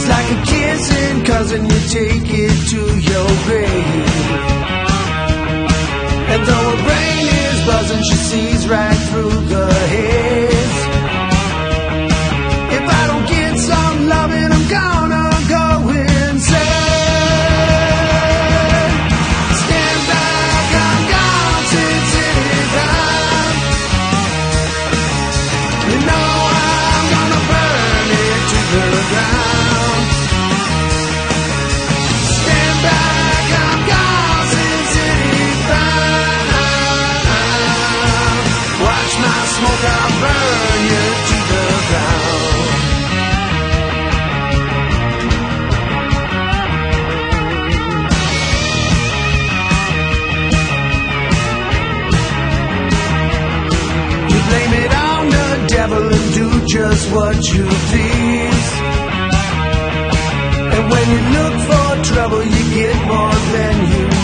It's like a kissing cousin, you take it to your grave. And though her brain is buzzing, she sees right. just what you please. And when you look for trouble, you get more than you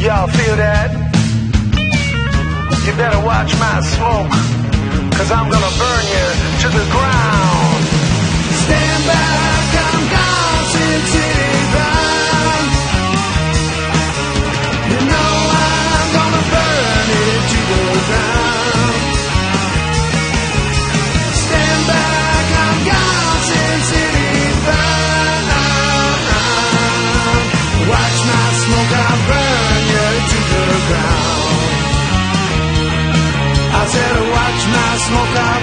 Y'all feel that? You better watch my smoke, cause I'm gonna burn you to the ground. smoke out.